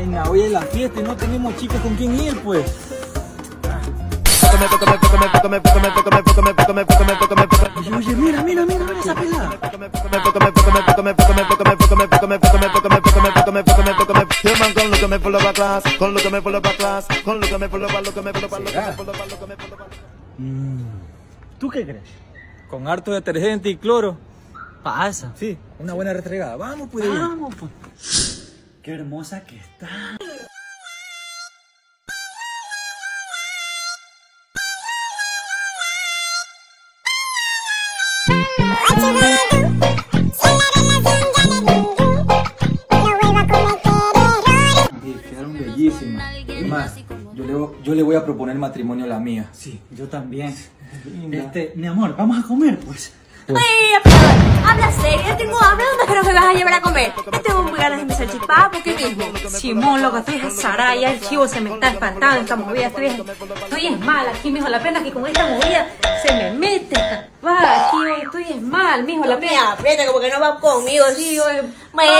vaina, hoy es la fiesta y no tenemos chicas con quién ir, pues. Oye, oye, mira, mira, mira, mira esa pelada. ¿Tú qué crees? Con harto detergente y cloro. Pasa. Sí, una buena restregada. Vamos, pues. Vamos, pues. Qué hermosa que está. Más, yo le, voy- yo le voy a proponer matrimonio a la mía. Sí, yo también. Linda. Este, mi amor, vamos a comer, pues. Ay, pero, habla serio, tengo hambre, ¿dónde creo que me vas a llevar a comer? Yo tengo muy ganas de mi salchipapa, ¿qué mismo? Simón, loco, estoy asarada, ya el chivo se me está espantando en esta movida, estoy, estoy es mal aquí, mijo, la pena que con esta movida se me mete. Va, aquí, estoy es mal, mijo, la pena. Mira, aprieta como que no va conmigo, sí, yo... Bueno,